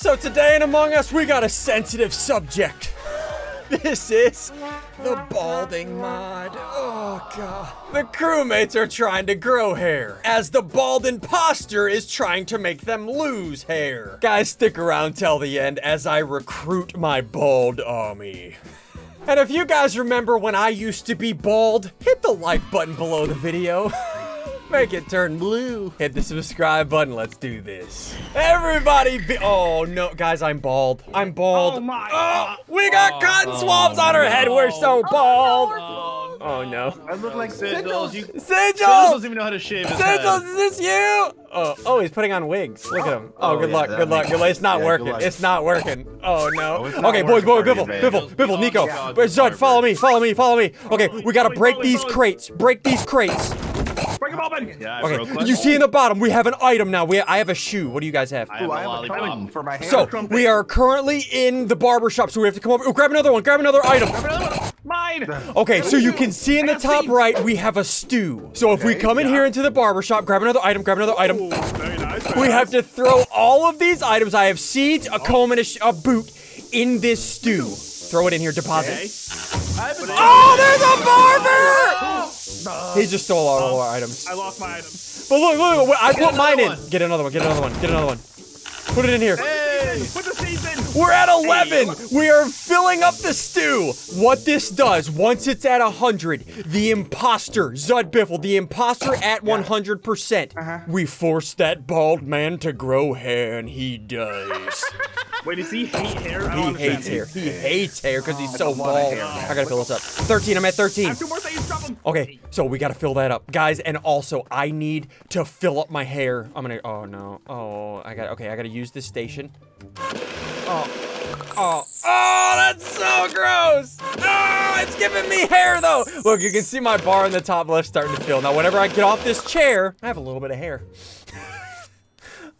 So today in Among Us, we got a sensitive subject. This is the balding mod. Oh god. The crewmates are trying to grow hair, as the bald imposter is trying to make them lose hair. Guys, stick around till the end as I recruit my bald army. And if you guys remember when I used to be bald, hit the like button below the video. Make it turn blue. Hit the subscribe button. Let's do this. Everybody be- Oh, no. Guys, I'm bald. I'm bald. Oh, my. Oh, we got oh, cotton oh swabs on our head. We're so bald. Oh, no. I look like Sigils, you Sigils. Sigils Sigils! doesn't even know how to shave his Sigils, head. is this you? Oh, oh, he's putting on wigs. Look at him. Oh, Oh, good yeah, luck, good luck. makes Good luck. It's not. Yeah, working. It's not working. Oh, no. Oh, okay, boys, boys, Biffle, Biffle. Biffle, Oh, Nico. God, But Zud, follow me, follow me, follow me. Okay, we gotta break these crates. Break these crates. Break him open. Yeah, Okay, broke one. you see in the bottom, we have an item now. We I have a shoe. What do you guys have? I have Ooh, a I have a lollipop. comb for my hair. So Trumpet. we are currently in the barber shop, so we have to come over. Oh, grab another one. Grab another item. Mine. Okay, so you can see in the top right, we have a stew. So if we come in yeah. here into the barber shop, grab another item, grab another item. Ooh, very nice. very We nice. have to throw all of these items. I have seeds, a oh. comb, and a, sh- a boot in this stew. Throw it in here. Deposit. Okay. I have a Oh, there's a barber! Uh, he just stole all of our um, items. I lost my items. But look, look, look, I put mine in. Get another one. Get another one. Get another one. Put it in here. Hey! Put in. We're at 11. We are filling up the stew. What this does, once it's at 100, the imposter, Zud Biffle, the imposter at 100%, Uh-huh. we force that bald man to grow hair, and he does. Wait, does he hate hair? He hates hair. He hates hair because he's so lot of bald. I gotta fill this up. 13, I'm at 13. two more things. Drop them. Okay, so we gotta fill that up, guys, and also I need to fill up my hair. I'm gonna. Oh no. Oh, I got. Okay, I gotta use this station. Oh, oh, oh! That's so gross. Oh, it's giving me hair though. Look, you can see my bar in the top left starting to fill. Now, whenever I get off this chair, I have a little bit of hair.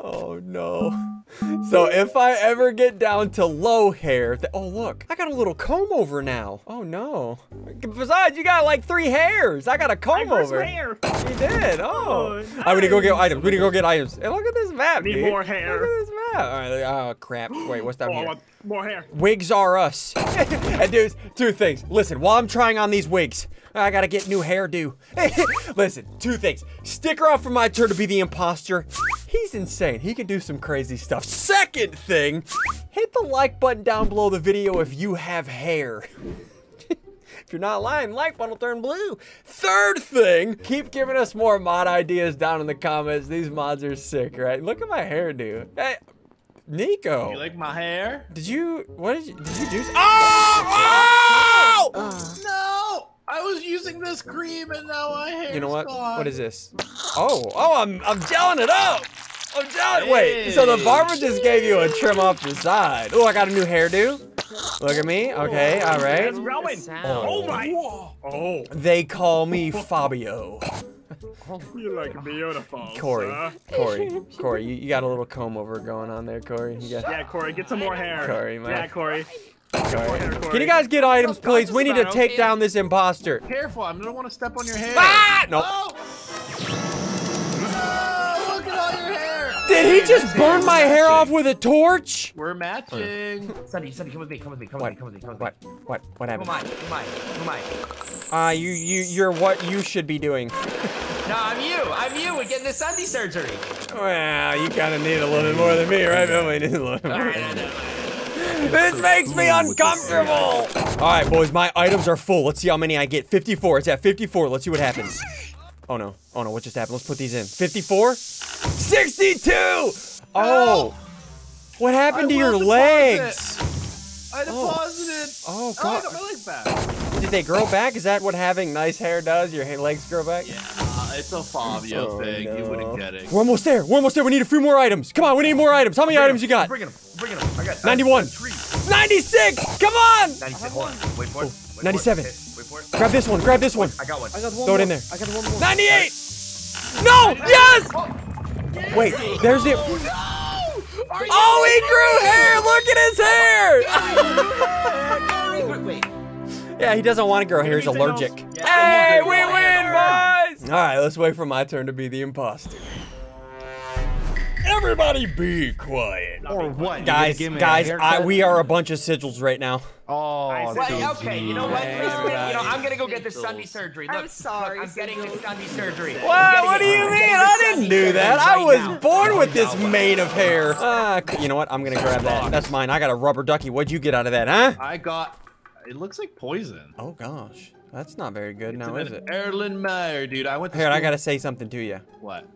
Oh no. So if I ever get down to low hair, th- oh look, I got a little comb over now. Oh no. Besides, you got like three hairs. I got a comb Where's over. hair? You did. Oh. Oh, I need to go get nice. items. We need to go get items. Hey, look at this map, need dude. more hair. Look at this map. All right. Oh crap. Wait, what's that? Oh, I here? more hair. Wigs are us. and dudes, two things. Listen, while I'm trying on these wigs, I gotta get new hairdo. Listen, two things. Stick around for my turn to be the imposter. He's insane. He can do some crazy stuff. Second thing, hit the like button down below the video if you have hair. If you're not lying, like button will turn blue. Third thing, keep giving us more mod ideas down in the comments. These mods are sick, right? Look at my hairdo. Hey, Nico. You like my hair? Did you? What did you? Did you do? Oh! oh! oh! No! I was using this cream and now I hair You know what? Gone. What is this? Oh, oh! I'm I'm gelling it up. I'm gelling. Wait. So the barber just gave you a trim off the side. Oh, I got a new hairdo. Look at me. Okay. Oh, all right. It's growing. Oh, oh my. Oh, They call me Fabio. You're like beautiful. Corey. sir. Corey. Corey. You, you got a little comb over going on there, Corey. You got. Yeah, Corey, get some more hair. Corey, man. Yeah, Corey. Corey. Can you guys get items, please? We need to take down this imposter. Careful, I don't want to step on your hair. Ah! No. Oh! Oh, look at all your hair! Did he just burn my hair off with a torch? We're matching. Sunny, Sunny, come with me, come with me, come with me, come with me, come with What? me. What? What Who happened? am I? Who am I? Who am I? Uh, you, you, you're what you should be doing. No, I'm you. I'm you. We're getting the Sundee surgery. Well, you kind of need a little bit more than me, right? Billy? Need a little bit All more. Right, I know. This makes me uncomfortable. All right, boys, my items are full. Let's see how many I get. 54. It's at 54. Let's see what happens. Oh no. Oh no. What just happened? Let's put these in. 54. 62. Oh. What happened I to your will deposit. legs? I deposited. Oh, Oh, I God. got my legs back. Did they grow back? Is that what having nice hair does? Your legs grow back? Yeah, uh, it's a Fabio Oh, thing. You wouldn't get it. We're almost there. We're almost there. We need a few more items. Come on, we need more items. How many items you got? Bringing them. Bringing them. I got 91. Three. 96. Come on. 96. Hold on. Wait for it. Wait for it. 97. Wait for it. Grab this one. Grab this one. I got one. Throw it in there. I got one more. 98. No. Yes. Wait. There's the. Oh, he grew hair. Look at his hair. Yeah, he doesn't want to grow hair. He's allergic. Yeah. Hey, we Oh, win, boys. All right, let's wait for my turn to be the imposter. Everybody be quiet. Or what? Guys, gonna give me a guys, I, we are a bunch of sigils right now. Oh, said- Well, okay, you know what? Hey, Listen, you know. I'm gonna go get the Sundee surgery. Look, I'm sorry, look, I'm getting the Sigils. Sundee surgery. I'm What? What do you I'm mean? I didn't do surgery that. I was now. born with this mane of hair. Ah, you know what? I'm gonna grab that. That's mine. I got a rubber ducky. What'd you get out of that, huh? I got. It looks like poison. Oh gosh, that's not very good now, is it? Erlenmeyer, dude. I went to Here, I gotta say something to you. What?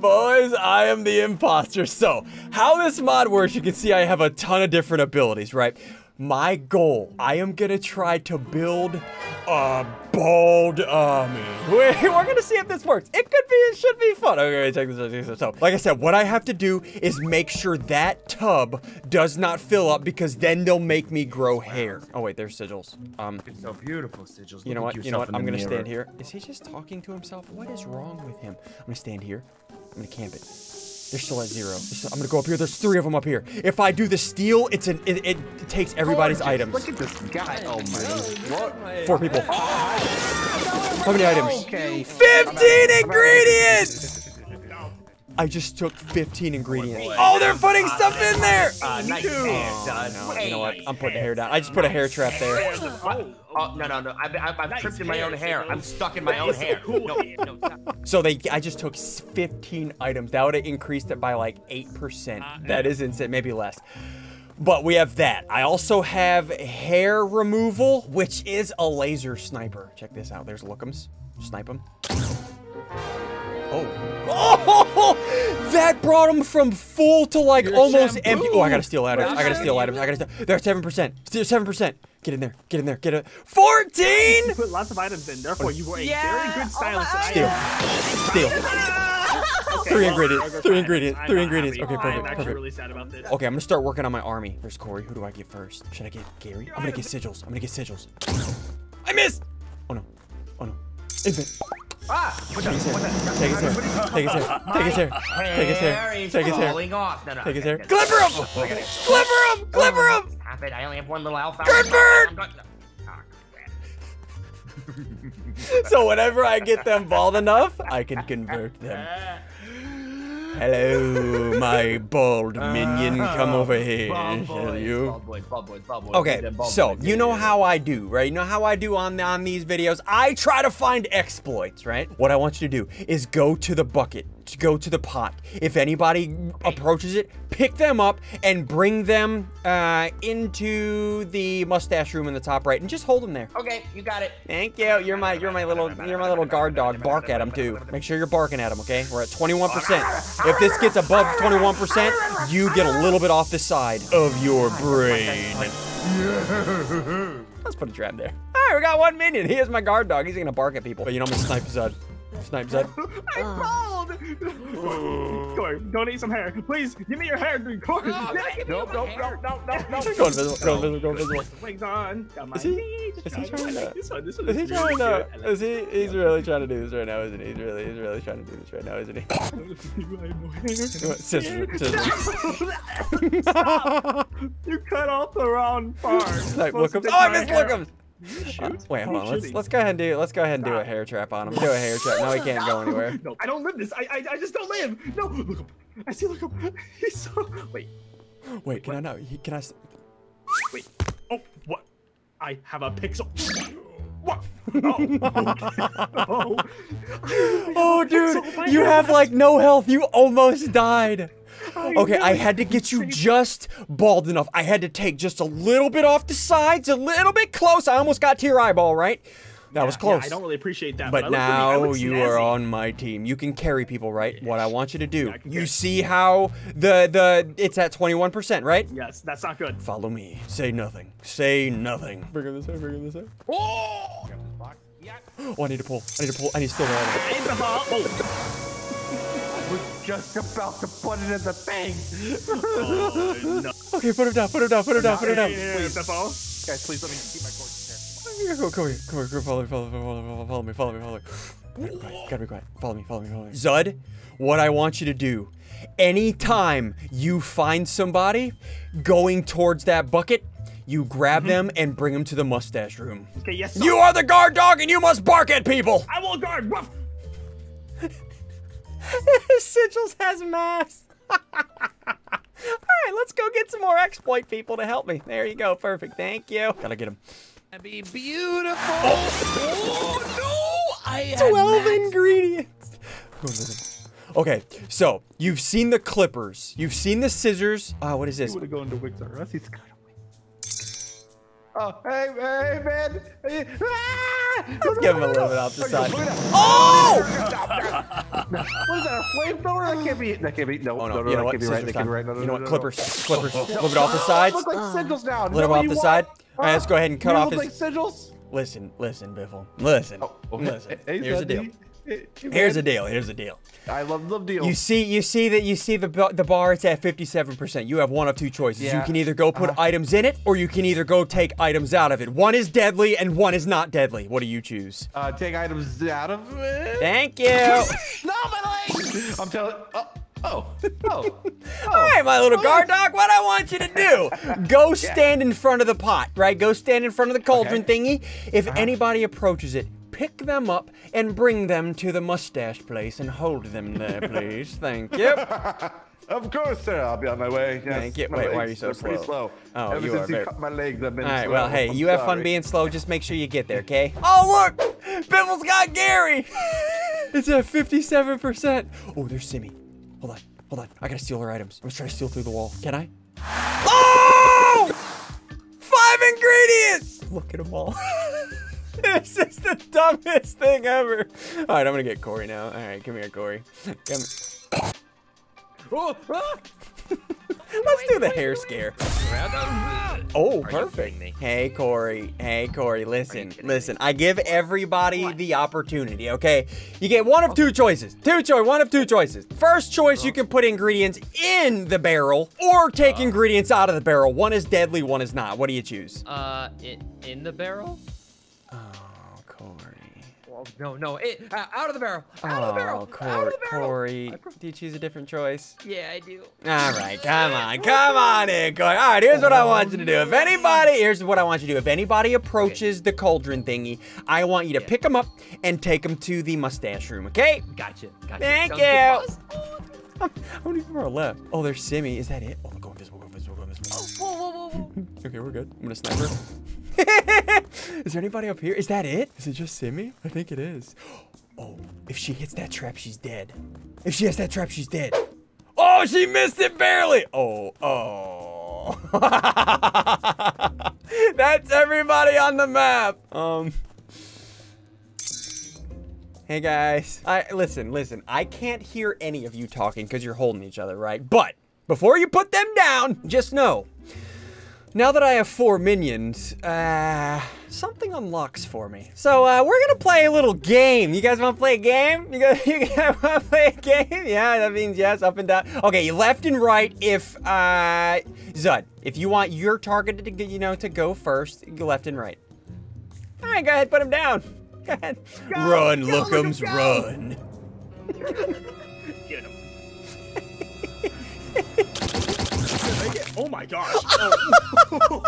Boys, I am the imposter. So, how this mod works, you can see I have a ton of different abilities, right? My goal, I am gonna try to build a bald army. We're, we're gonna see if this works. It could be, it should be fun. Okay, check this out. check this out. So, like I said, what I have to do is make sure that tub does not fill up because then they'll make me grow hair. Oh wait, there's sigils. Um, It's so beautiful, Sigils. you know what? You know what? I'm gonna stand here. Is he just talking to himself? What is wrong with him? I'm gonna stand here. I'm gonna camp it. They're still at zero. Still- I'm gonna go up here. There's three of them up here. If I do the steal, it's an it, it takes everybody's items. Look at this guy. Oh my. Four people. Ah! How many items? Okay. 15 ingredients! I just took 15 ingredients. Oh, they're putting stuff in there! Uh, nice hair, son. No, you know what? I'm putting a hair down. I just put a hair trap there. Oh, oh, no, no, no. I've, I've, I've tripped in my own hair. I'm stuck in my own hair. No, no. So they, I just took 15 items. That would have increased it by like 8%. That is insane, maybe less. But we have that. I also have hair removal, which is a laser sniper. Check this out. There's Lookumz. Snipe them. That brought him from full to like almost empty. Oh, I gotta steal items. I gotta steal items. I gotta steal. They're seven percent. Still seven percent. Get in there. Get in there. Get it. Fourteen. You put lots of items in, therefore you were a Yeah, very good stylist. my- and Steal. Okay, Three well, ingredients, okay, three ingredients, I'm three not ingredients. Okay, perfect, I'm actually perfect. really sad about this. Okay, I'm gonna start working on my army. There's Corey. Who do I get first? Should I get Gary? I'm gonna get sigils. I'm gonna get sigils. I missed. Oh no. Oh no. Infant. Ah, Take his hair. Take his hair. Take his hair. Take his hair. Take his hair. off. No, no, Take his hair. him! Clipper him! Clipper him! Stop it. I only have one little alpha. Good bird! I'm not- oh. So whenever I get them bald enough, I can convert them. Hello, my bald ah, minion. Come over here. Bald Shall boys, you? bald boys, bald boys, bald boys. Okay, bald so boys, you know how I do, right? You know how I do on on these videos. I try to find exploits, right? What I want you to do is go to the bucket, to go to the pot. If anybody approaches it, pick them up and bring them uh, into the mustache room in the top right, and just hold them there. Okay, you got it. Thank you. You're my you're my little you're my little guard dog. Bark at them too. Make sure you're barking at them, okay? We're at 21%. If this gets above 21%, you get a little bit off the side of your brain. Let's put a trap there. All right, we got one minion. He is my guard dog. He's gonna bark at people. But you know I'm gonna snipe Zud. Snipe Zud. I'm bald! Corey, donate some hair. Please, give me your hair, dude. Corey. Oh, Yeah, man, give me nope, nope, hair. nope, nope, nope, nope. Go invisible. Go invisible. Go invisible. Wigs on. Got my Is he- is he trying like to- This one, this one Is he trying really to? like Is he? He's really trying to do this right now, isn't he? He's really, he's really trying to do this right now, isn't he? I have no hair. Scissors. Scissors. Stop! You cut off the wrong part. Snipe Supposed to Lookumz. Oh, I missed hair. Lookumz. Shoot. Uh, wait, hold on. Let's let's go ahead and do let's go ahead and do a hair trap on him. Do a hair trap. No, he can't go anywhere. No, I don't live this. I, I, I just don't live. No, look up. I see. Look up. He's so. Wait, Wait, can I not? He, can I? wait. Oh, what? I have a pixel. What? Oh. oh. Oh, dude, you have like no health. You almost died. Okay, I had to get you just bald enough. I had to take just a little bit off the sides, a little bit close. I almost got to your eyeball, right? That was Yeah, close. I don't really appreciate that. But I look pretty- I now look you are on my team. You can carry people, right? What I want you to do. I can You see how the the it's at 21%, right? Yes, that's not good. Follow me. Say nothing. Say nothing. Bring him this way. Bring him this way. Oh! Oh, I need to pull. I need to pull. I need to steal the item. The ball. Oh. Was just about to put it in the thing. oh no. Okay, put him down. Put him down. Put him down. Put him down. Yeah, the. Guys, please let me keep my course here. Come, come here, come here, come here, follow me, follow me, follow me, follow me, follow me, follow me. Gotta be quiet, gotta be quiet. Follow me, follow me, follow me. Zud, what I want you to do, anytime you find somebody going towards that bucket, you grab mm-hmm. them and bring them to the mustache room. Okay, yes. Sir. You are the guard dog and you must bark at people! I will guard. Ruff. Sigils has mass. All right, let's go get some more exploit people to help me. There you go. Perfect. Thank you. Gotta get him. That'd be beautiful. Oh, no! I 12 ingredients. Okay, so you've seen the clippers. You've seen the scissors. Uh, what is this? Oh, hey, hey, man. Hey, ah! Let's give him a little bit off the side. Oh! What is that? A flamethrower? That can't be. That can't be. No, Oh no, no, no, you know that what? can't be right. That can't be right. No, no, You no, know no, what? no. Clippers. Clippers. A little bit off the sides. Look like sigils now. A little bit off the side. All right, let's go ahead and cut off look his. like sigils. Listen, listen, Biffle. Listen. Oh, okay. Listen. Hey, Here's the deal. Sandy. Hey, hey, Here's the deal. Here's the deal. I love love deal. You see, you see that you see the the bar. It's at 57%. You have one of two choices. You can either go put Uh-huh. items in it, or you can either go take items out of it. One is deadly, and one is not deadly. What do you choose? uh, take items out of it. Thank you. No, my leg. I'm telling. Oh, oh, oh. All right, my little guard dog, what I want you to do, go stand in front of the pot, right? Go stand in front of the cauldron thingy. If anybody approaches it, pick them up and bring them to the mustache place and hold them there, please. Thank you. Of course, sir. I'll be on my way. Yes, Thank you. my Wait, why are you so slow? slow? Oh, Ever you since are you very- cut my legs, I've been All right, slow. well, hey, I'm you have fun being slow. Just make sure you get there, okay? Oh, look! Biffle's got Gary! It's at 57%. Oh, there's Simmy. Hold on, hold on. I gotta steal her items. I'm gonna try to steal through the wall. Can I? Oh! Five ingredients! Look at them all. this is the dumbest thing ever. All right, I'm gonna get Corey now. All right, come here, Corey. Come. Oh, ah! Let's do the hair scare. Oh, perfect. Hey, Corey. Hey, Corey. Listen, listen. I give everybody the opportunity. Okay, you get one of two choices. Two choice. One of two choices. First choice, you can put ingredients in the barrel, or take ingredients out of the barrel. One is deadly. One is not. What do you choose? Uh, in, in the barrel? Oh, Corey. Well, no, no, it, uh, out of the barrel. Out of the barrel. Oh, Out of the barrel. Corey. Do you choose a different choice? Yeah, I do. All right, come on, come on in, Corey. All right, here's what I want you to do. If anybody, here's what I want you to do. If anybody approaches the cauldron thingy, I want you to pick them up and take them to the mustache room, okay? Gotcha. Gotcha. Thank Sounds you. How many people are left? Oh, there's Simmy. Is that it? Oh, go invisible, go invisible, go invisible. Whoa, whoa, whoa, whoa. Okay, we're good. I'm gonna snipe her. is there anybody up here? Is that it? Is it just Simmy? I think it is. Oh, if she hits that trap, she's dead. If she hits that trap, she's dead. Oh, she missed it barely. Oh, oh. That's everybody on the map. Um. Hey guys. I listen, listen. I can't hear any of you talking because you're holding each other, right? But before you put them down, just know. Now that I have four minions, uh, something unlocks for me. So, uh, we're gonna play a little game. You guys wanna play a game? You guys, you guys wanna play a game? Yeah, that means yes, up and down. Okay, left and right if, uh, Zud, if you want your target to, you know, to go first, go left and right. All right, go ahead, put him down. Go ahead. run, go, Lookumz, go. run. Get him. Oh my gosh. Oh,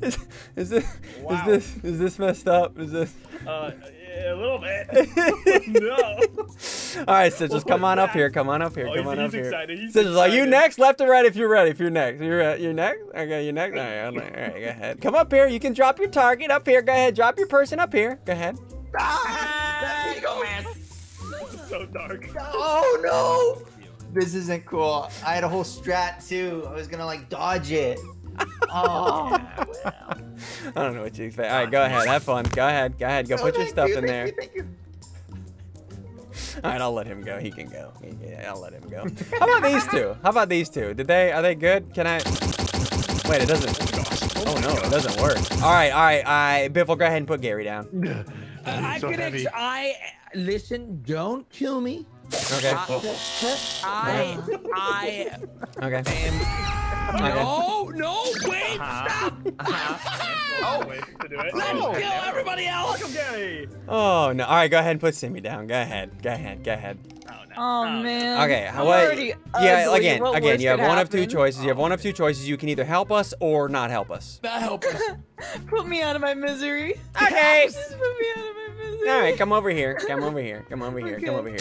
Is, is this, Wow. is this, is this messed up? Is this? uh, yeah, a little bit. no. All right, Sigils, come on was up that? here. Come on up here. Oh, come he's- on up he's here. excited, he's Sigils, are you next? Left or right if you're ready. If you're next, you're uh, you're next. Okay, you're next. All right, all right, all right, go ahead. Come up here. You can drop your target up here. Go ahead. Drop your person up here. Go ahead. There you go, man. so dark. Oh no! This isn't cool. I had a whole strat too. I was gonna like dodge it. Oh, I don't know what you expect. All right, go ahead. Have fun. Go ahead. Go ahead. Go No, put your stuff you, in thank there. you, thank you. All right, I'll let him go. He can go. Yeah, I'll let him go. How about these two? How about these two? Did they? Are they good? Can I? Wait, it doesn't. Oh no, it doesn't work. All right, all right. I Biffle, go ahead and put Gary down. I so can. heavy. I listen. Don't kill me. Okay. I. I Okay. am. No, no, wait, uh-huh. stop! Uh-huh. Oh, wait to do it. Let me Oh, kill everybody else. Okay. Oh no! All right, go ahead and put Simmy down. Go ahead. Go ahead. Go ahead. Oh. Oh, oh man. Okay. How what? Yeah. ugly. Again. What Again. You have could one of two choices. You have oh, one of two choices. You can either help us or not help us. Not help us. Put me out of my misery. Okay. Just put me out of my misery. All right, come over here. Come over here. Come over here. Come over here.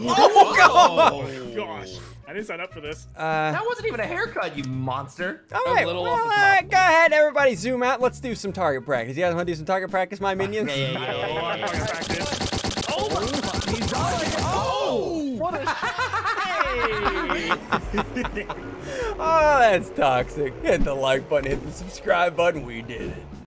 Oh gosh, I didn't sign up for this. Uh, That wasn't even a haircut, you monster. all right. little Well, off the uh, top. go ahead, everybody. Zoom out. Let's do some target practice. You guys want to do some target practice, my minions? Yeah, yeah, Oh, yeah, yeah, I'm yeah. talking practice. Oh my! He's dying. Oh! What a Oh, that's toxic. Hit the like button. Hit the subscribe button. We did it.